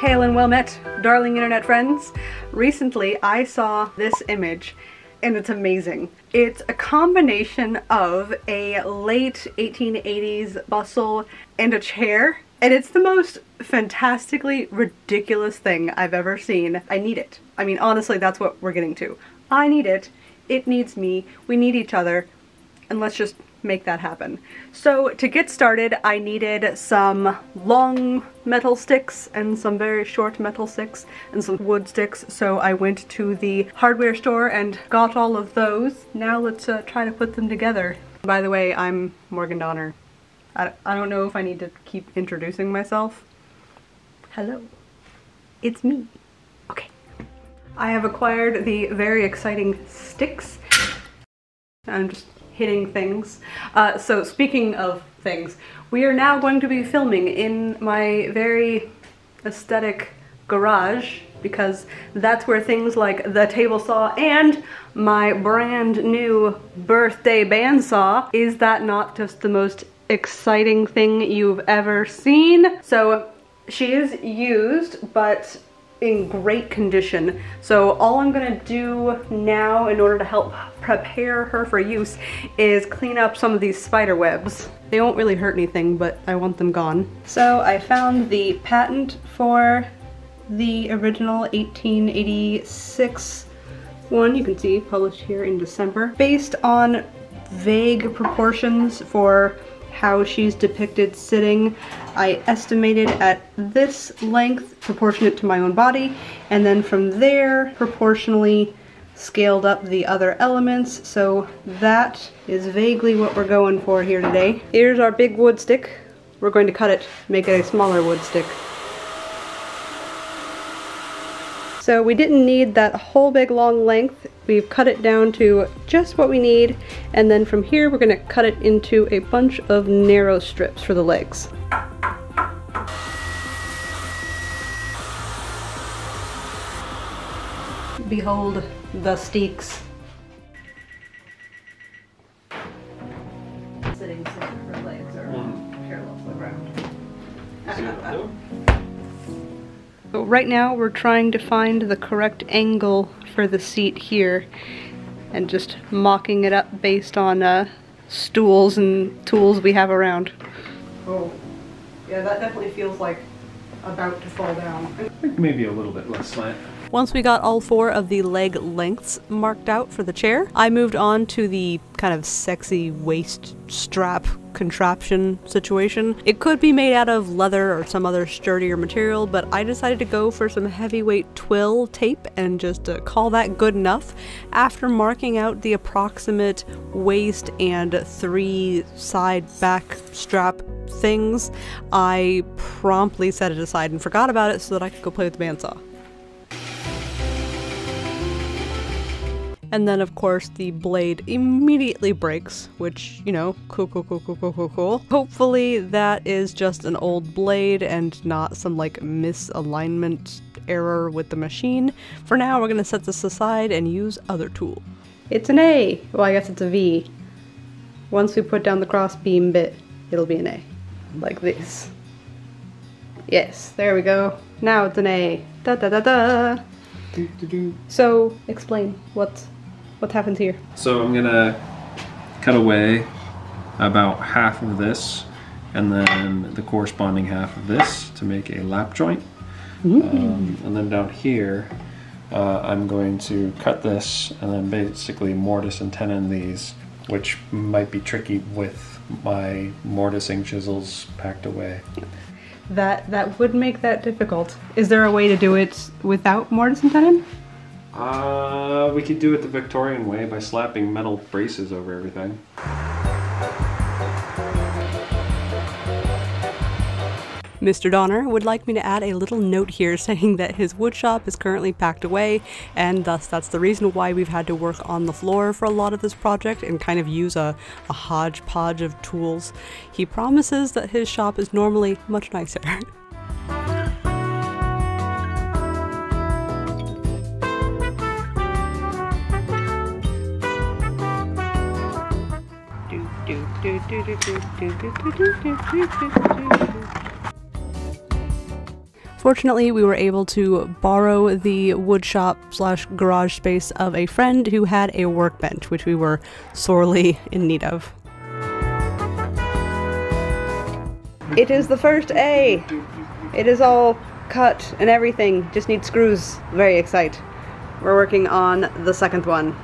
Hail and well met, darling internet friends. Recently I saw this image and it's amazing. It's a combination of a late 1880s bustle and a chair and it's the most fantastically ridiculous thing I've ever seen. I need it. I mean honestly that's what we're getting to. I need it, it needs me, we need each other, and let's just make that happen. So to get started, I needed some long metal sticks and some very short metal sticks and some wood sticks. So I went to the hardware store and got all of those. Now let's uh, try to put them together. By the way, I'm Morgan Donner. I, I don't know if I need to keep introducing myself. Hello. It's me. Okay. I have acquired the very exciting sticks. I'm just hitting things. Uh, so speaking of things, we are now going to be filming in my very aesthetic garage because that's where things like the table saw and my brand new birthday bandsaw, is that not just the most exciting thing you've ever seen? So she is used, but in great condition. So all I'm gonna do now in order to help prepare her for use is clean up some of these spider webs. They won't really hurt anything, but I want them gone. So I found the patent for the original 1886 one, you can see published here in December, based on vague proportions for how she's depicted sitting. I estimated at this length proportionate to my own body and then from there proportionally scaled up the other elements so that is vaguely what we're going for here today. Here's our big wood stick. We're going to cut it, make it a smaller wood stick. So we didn't need that whole big long length. We've cut it down to just what we need. And then from here, we're gonna cut it into a bunch of narrow strips for the legs. Behold the stakes. Sitting so her legs are parallel to the ground. So right now we're trying to find the correct angle for the seat here and just mocking it up based on uh, stools and tools we have around. Oh, yeah, that definitely feels like about to fall down. I think maybe a little bit less slant. Once we got all four of the leg lengths marked out for the chair, I moved on to the kind of sexy waist strap contraption situation. It could be made out of leather or some other sturdier material, but I decided to go for some heavyweight twill tape and just uh, call that good enough. After marking out the approximate waist and three side back strap things, I promptly set it aside and forgot about it so that I could go play with the bandsaw. And then, of course, the blade immediately breaks, which, you know, cool, cool, cool, cool, cool, cool, cool. Hopefully, that is just an old blade and not some like misalignment error with the machine. For now, we're gonna set this aside and use other tool. It's an A. Well, I guess it's a V. Once we put down the crossbeam bit, it'll be an A. Like this. Yes, there we go. Now it's an A. Da da da da. So, explain what what happens here? So I'm gonna cut away about half of this and then the corresponding half of this to make a lap joint. Um, and then down here, uh, I'm going to cut this and then basically mortise and tenon these, which might be tricky with my mortising chisels packed away. That that would make that difficult. Is there a way to do it without mortise and tenon? Uh, we could do it the Victorian way by slapping metal braces over everything. Mr. Donner would like me to add a little note here saying that his woodshop is currently packed away, and thus that's the reason why we've had to work on the floor for a lot of this project and kind of use a, a hodgepodge of tools. He promises that his shop is normally much nicer. Fortunately, we were able to borrow the woodshop slash garage space of a friend who had a workbench, which we were sorely in need of. It is the first A! It is all cut and everything, just need screws. Very excited. We're working on the second one.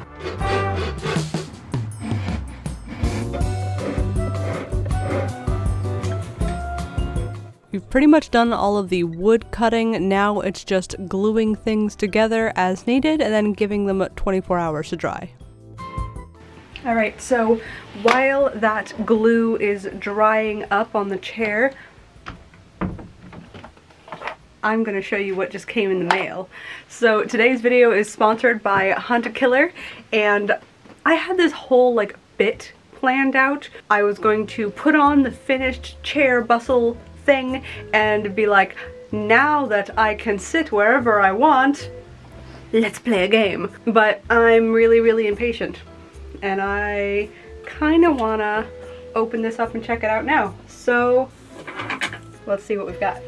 We've pretty much done all of the wood cutting, now it's just gluing things together as needed and then giving them 24 hours to dry. Alright, so while that glue is drying up on the chair, I'm going to show you what just came in the mail. So today's video is sponsored by Hunt a Killer and I had this whole like bit planned out. I was going to put on the finished chair bustle thing and be like, now that I can sit wherever I want, let's play a game. But I'm really, really impatient. And I kind of want to open this up and check it out now. So let's see what we've got.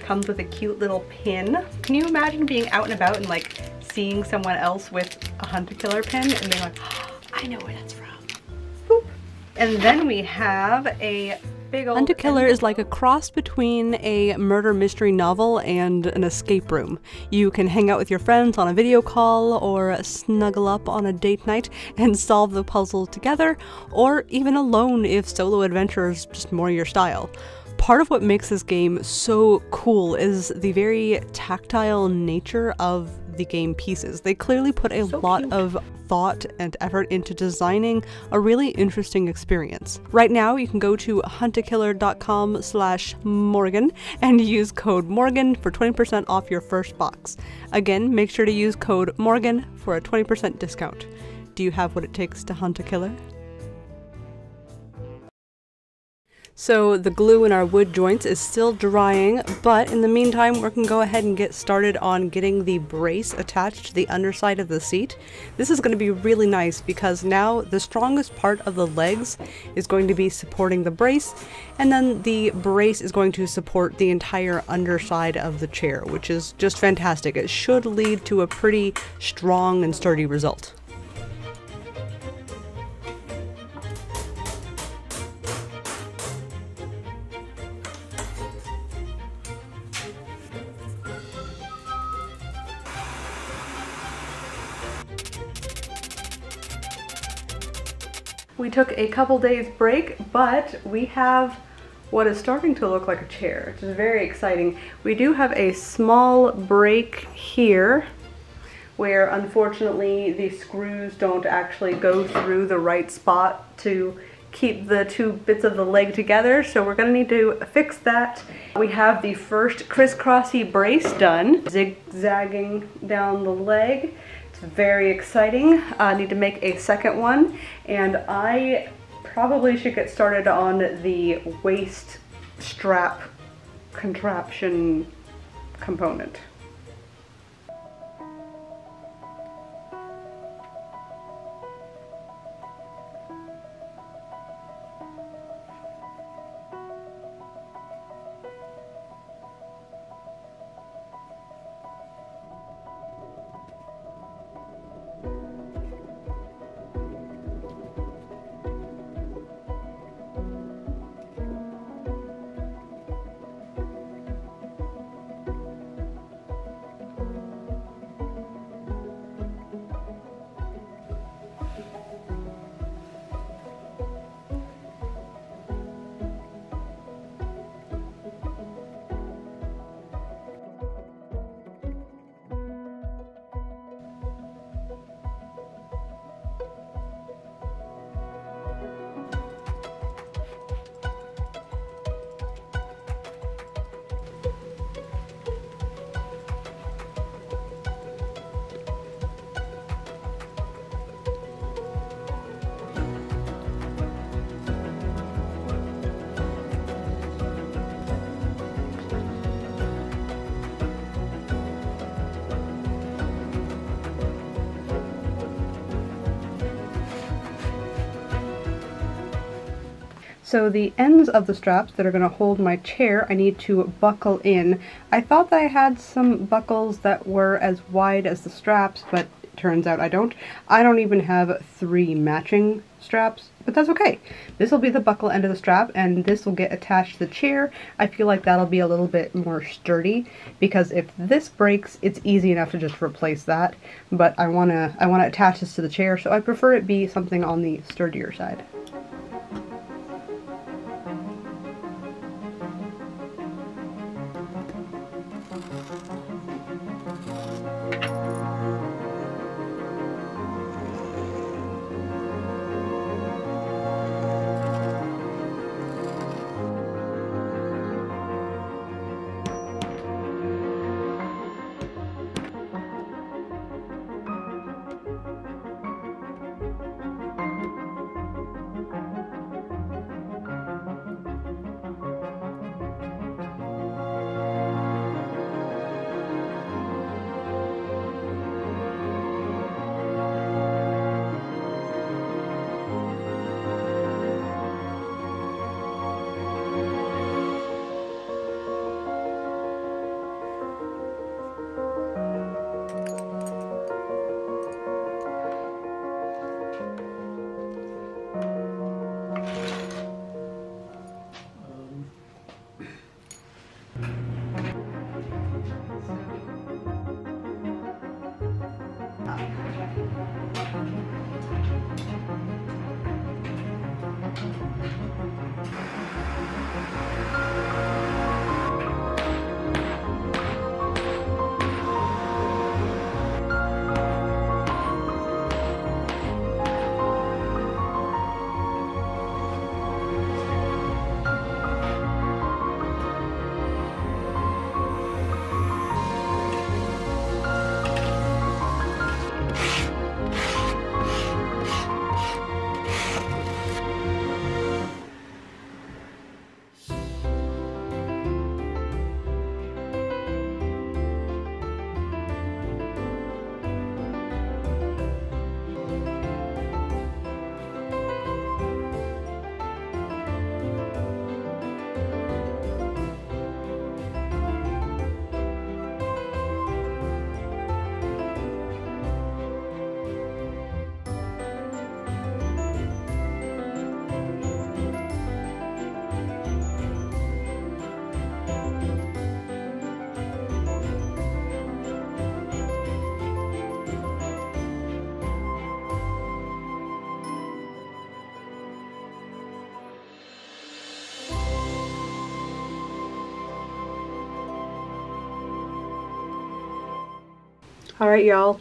Comes with a cute little pin. Can you imagine being out and about and like seeing someone else with a Hunt a Killer pin and being like, oh, I know where that's from. And then we have a big old- Hunt a Killer is like a cross between a murder mystery novel and an escape room. You can hang out with your friends on a video call or snuggle up on a date night and solve the puzzle together, or even alone if solo adventure is just more your style. Part of what makes this game so cool is the very tactile nature of the game pieces. They clearly put a so lot cute. of thought and effort into designing a really interesting experience. Right now, you can go to huntakiller.com slash Morgan and use code Morgan for 20% off your first box. Again, make sure to use code Morgan for a 20% discount. Do you have what it takes to hunt a killer? So the glue in our wood joints is still drying, but in the meantime, we can go ahead and get started on getting the brace attached to the underside of the seat. This is going to be really nice because now the strongest part of the legs is going to be supporting the brace, and then the brace is going to support the entire underside of the chair, which is just fantastic. It should lead to a pretty strong and sturdy result. We took a couple days break, but we have what is starting to look like a chair, which is very exciting. We do have a small break here where unfortunately the screws don't actually go through the right spot to keep the two bits of the leg together, so we're gonna need to fix that. We have the first crisscrossy brace done, zigzagging down the leg. Very exciting. I need to make a second one and I probably should get started on the waist strap contraption component. So the ends of the straps that are going to hold my chair, I need to buckle in. I thought that I had some buckles that were as wide as the straps, but turns out I don't. I don't even have three matching straps, but that's okay. This will be the buckle end of the strap, and this will get attached to the chair. I feel like that'll be a little bit more sturdy, because if this breaks, it's easy enough to just replace that, but I want to I wanna attach this to the chair, so I prefer it be something on the sturdier side. Alright y'all,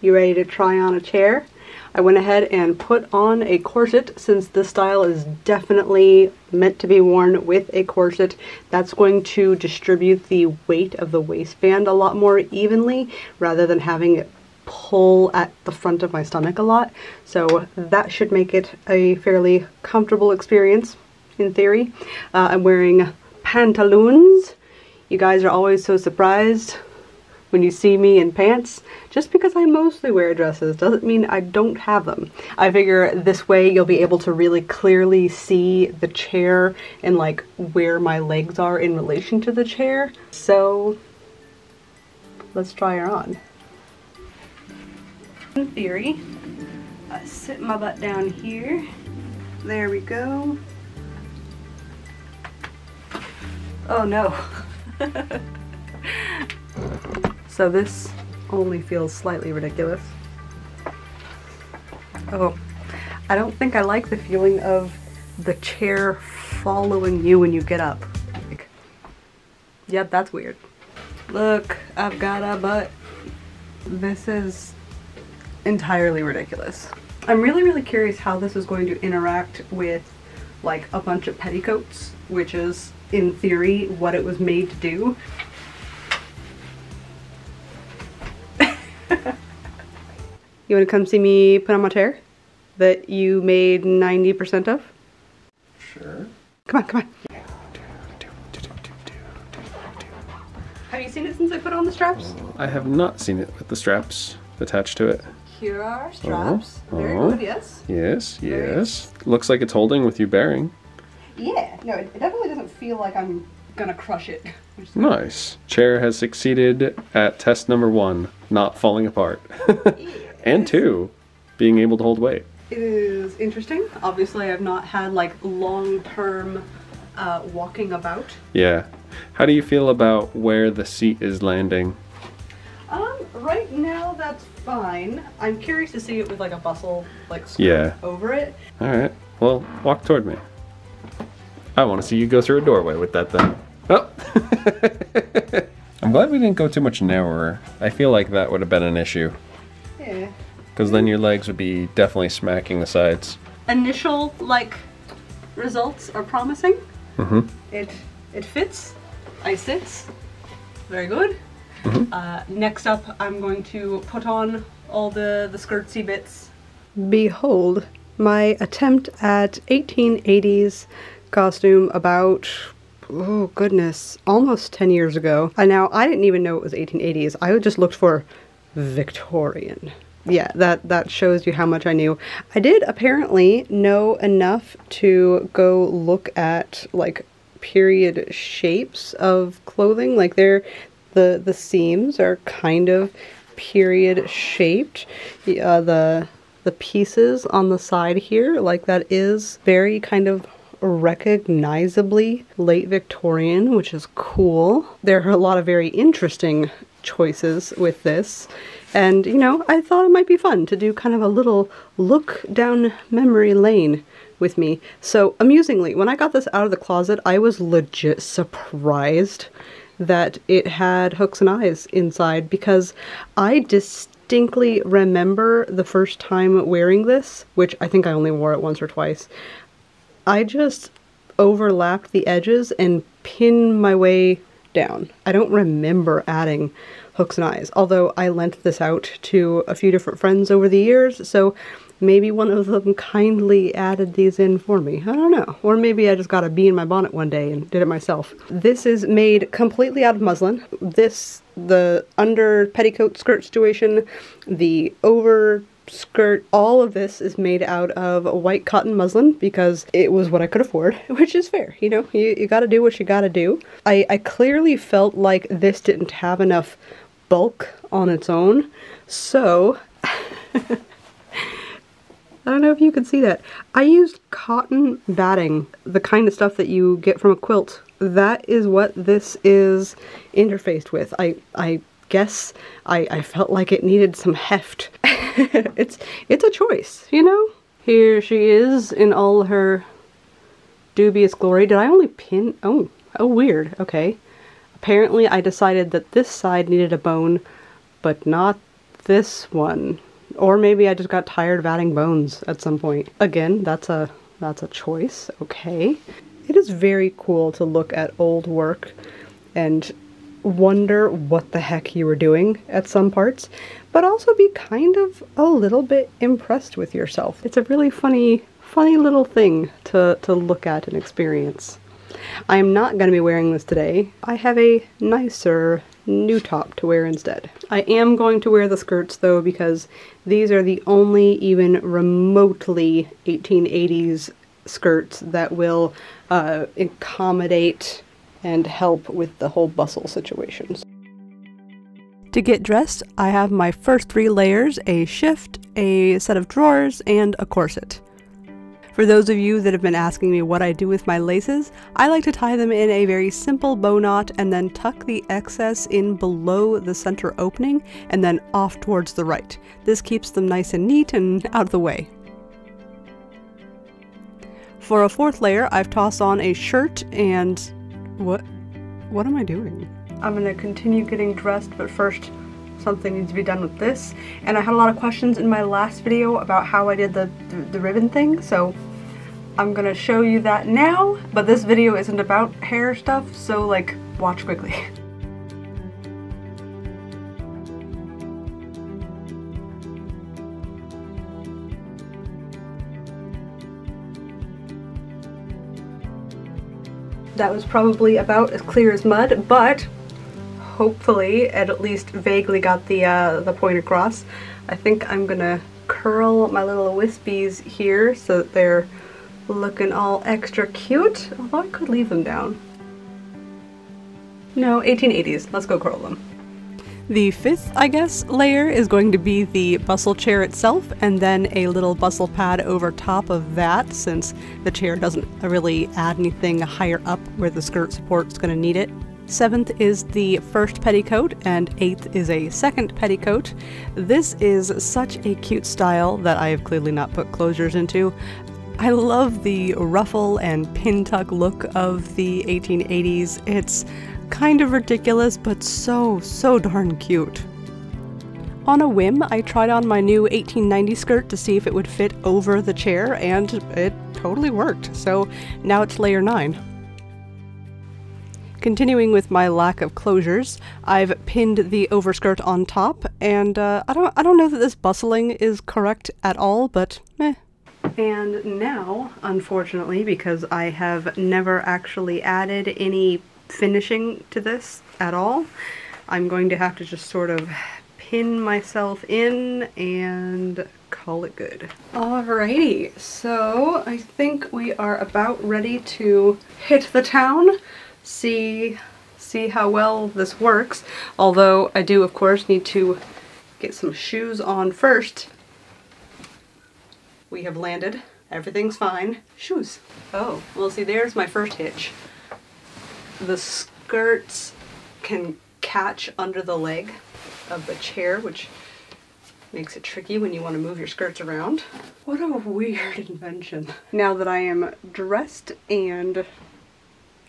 you ready to try on a chair? I went ahead and put on a corset since this style is definitely meant to be worn with a corset. That's going to distribute the weight of the waistband a lot more evenly rather than having it pull at the front of my stomach a lot. So that should make it a fairly comfortable experience in theory. Uh, I'm wearing pantaloons. You guys are always so surprised when you see me in pants. Just because I mostly wear dresses doesn't mean I don't have them. I figure this way you'll be able to really clearly see the chair and like where my legs are in relation to the chair. So let's try her on. In theory, I sit my butt down here. There we go. Oh no. So this only feels slightly ridiculous. Oh, I don't think I like the feeling of the chair following you when you get up. Like, yep, that's weird. Look, I've got a butt. This is entirely ridiculous. I'm really, really curious how this is going to interact with like a bunch of petticoats, which is in theory what it was made to do. You want to come see me put on my chair that you made 90% of? Sure. Come on, come on. Have you seen it since I put on the straps? I have not seen it with the straps attached to it. Here are uh-huh. straps. Oh, Very oh. good, yes. Yes, Very yes. Looks like it's holding with you bearing. Yeah, no, it, it definitely doesn't feel like I'm gonna crush it. Nice. Chair has succeeded at test number one, not falling apart. and two, being able to hold weight. It is interesting. Obviously, I've not had like long-term uh, walking about. Yeah. How do you feel about where the seat is landing? Um, right now that's fine. I'm curious to see it with like a bustle like Yeah. over it. All right. Well, walk toward me. I want to see you go through a doorway with that thing. Oh. I'm glad we didn't go too much narrower. I feel like that would have been an issue. Yeah. Because then your legs would be definitely smacking the sides. Initial like results are promising. Mm-hmm. It it fits. I sits. Very good. Mm-hmm. Uh, next up, I'm going to put on all the the skirtsy bits. Behold my attempt at 1880s costume about oh goodness almost 10 years ago and now i didn't even know it was 1880s i just looked for victorian. Yeah that that shows you how much i knew. I did apparently know enough to go look at like period shapes of clothing. Like they're the the seams are kind of period shaped. Uh, the the pieces on the side here like that is very kind of recognizably late Victorian, which is cool. There are a lot of very interesting choices with this. And, you know, I thought it might be fun to do kind of a little look down memory lane with me. So, amusingly, when I got this out of the closet, I was legit surprised that it had hooks and eyes inside because I distinctly remember the first time wearing this, which I think I only wore it once or twice. I just overlapped the edges and pinned my way down. I don't remember adding hooks and eyes, although I lent this out to a few different friends over the years, so maybe one of them kindly added these in for me. I don't know. Or maybe I just got a bee in my bonnet one day and did it myself. This is made completely out of muslin. This, the under petticoat skirt situation, the over skirt, all of this is made out of white cotton muslin because it was what I could afford, which is fair. You know, you, you gotta do what you gotta do. I, I clearly felt like this didn't have enough bulk on its own, so. I don't know if you can see that. I used cotton batting, the kind of stuff that you get from a quilt. That is what this is interfaced with. I I guess I, I felt like it needed some heft. it's it's a choice, you know? Here she is in all her dubious glory. Did I only pin oh oh weird, okay. Apparently I decided that this side needed a bone, but not this one. Or maybe I just got tired of adding bones at some point. Again, that's a that's a choice, okay. It is very cool to look at old work and wonder what the heck you were doing at some parts, but also be kind of a little bit impressed with yourself. It's a really funny, funny little thing to, to look at and experience. I am not going to be wearing this today. I have a nicer new top to wear instead. I am going to wear the skirts though because these are the only even remotely 1880s skirts that will uh, accommodate and help with the whole bustle situations. To get dressed, I have my first three layers a shift, a set of drawers, and a corset. For those of you that have been asking me what I do with my laces, I like to tie them in a very simple bow knot and then tuck the excess in below the center opening and then off towards the right. This keeps them nice and neat and out of the way. For a fourth layer, I've tossed on a shirt and what what am I doing? I'm gonna continue getting dressed, but first something needs to be done with this. And I had a lot of questions in my last video about how I did the, the, the ribbon thing, so I'm gonna show you that now. But this video isn't about hair stuff, so like, watch quickly. That was probably about as clear as mud, but hopefully it at least vaguely got the uh, the point across. I think I'm gonna curl my little wispies here so that they're Looking all extra cute, although I could leave them down. No, 1880s. Let's go curl them. The fifth, I guess, layer is going to be the bustle chair itself, and then a little bustle pad over top of that, since the chair doesn't really add anything higher up where the skirt support is going to need it. Seventh is the first petticoat, and eighth is a second petticoat. This is such a cute style that I have clearly not put closures into. I love the ruffle and pin tuck look of the 1880s. It's kind of ridiculous, but so, so darn cute. On a whim, I tried on my new 1890 skirt to see if it would fit over the chair, and it totally worked, so now it's layer 9. Continuing with my lack of closures, I've pinned the overskirt on top, and uh, I don't I don't know that this bustling is correct at all, but meh. And now, unfortunately, because I have never actually added any finishing to this at all. I'm going to have to just sort of pin myself in and call it good. Alrighty, so I think we are about ready to hit the town, see see how well this works, although I do of course need to get some shoes on first. We have landed, everything's fine. Shoes. Oh, well see there's my first hitch the skirts can catch under the leg of the chair, which makes it tricky when you want to move your skirts around. What a weird invention. Now that I am dressed and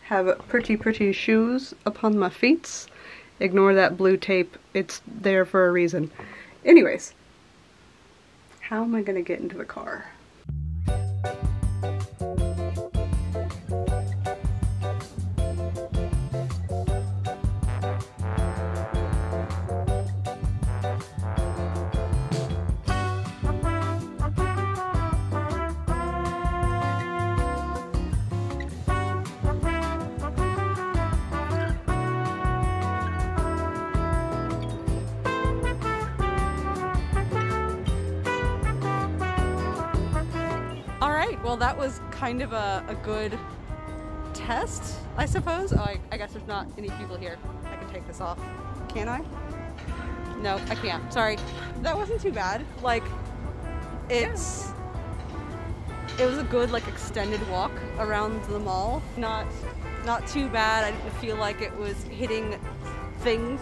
have pretty pretty shoes upon my feet, ignore that blue tape, it's there for a reason. Anyways, how am I gonna get into the car? Well that was kind of a, a good test, I suppose. Oh, I, I guess there's not any people here. I can take this off. Can I? No, I can't. Sorry. That wasn't too bad. Like, it's... It was a good, like, extended walk around the mall. Not, not too bad. I didn't feel like it was hitting things.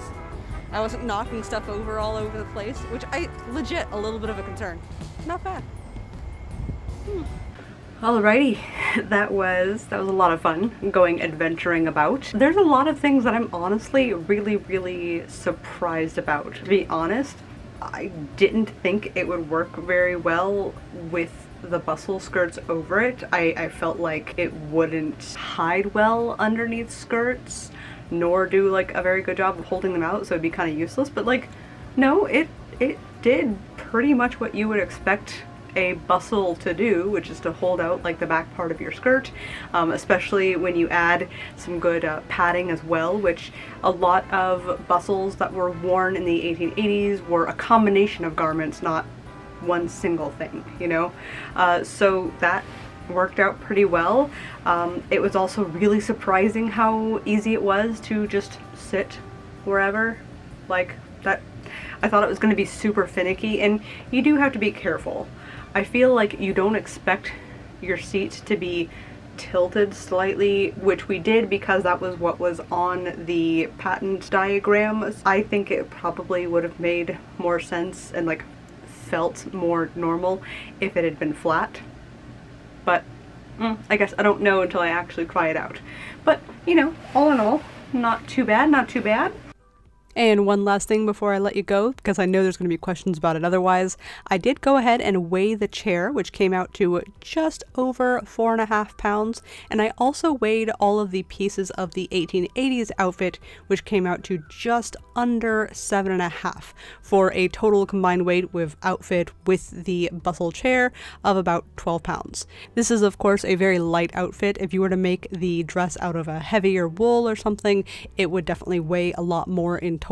I wasn't knocking stuff over all over the place, which I legit a little bit of a concern. Not bad. Hmm. Alrighty, that was that was a lot of fun going adventuring about. There's a lot of things that I'm honestly really, really surprised about. To be honest, I didn't think it would work very well with the bustle skirts over it. I, I felt like it wouldn't hide well underneath skirts, nor do like a very good job of holding them out, so it'd be kind of useless. But like, no, it it did pretty much what you would expect a bustle to do, which is to hold out like the back part of your skirt, um, especially when you add some good uh, padding as well, which a lot of bustles that were worn in the 1880s were a combination of garments, not one single thing, you know? Uh, so that worked out pretty well. Um, it was also really surprising how easy it was to just sit wherever. Like, that I thought it was going to be super finicky and you do have to be careful. I feel like you don't expect your seat to be tilted slightly, which we did because that was what was on the patent diagram. I think it probably would have made more sense and like felt more normal if it had been flat. But mm, I guess I don't know until I actually try it out. But, you know, all in all, not too bad, not too bad. And one last thing before I let you go, because I know there's going to be questions about it otherwise, I did go ahead and weigh the chair, which came out to just over four and a half pounds, and I also weighed all of the pieces of the 1880s outfit, which came out to just under seven and a half, for a total combined weight with outfit with the bustle chair of about 12 pounds. This is, of course, a very light outfit. If you were to make the dress out of a heavier wool or something, it would definitely weigh a lot more in total.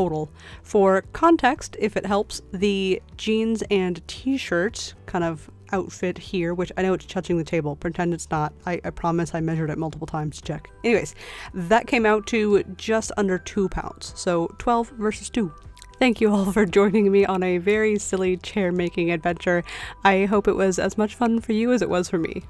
For context, if it helps, the jeans and t-shirt kind of outfit here, which I know it's touching the table. Pretend it's not. I, I promise I measured it multiple times to check. Anyways, that came out to just under two pounds. So 12 versus 2. Thank you all for joining me on a very silly chair making adventure. I hope it was as much fun for you as it was for me.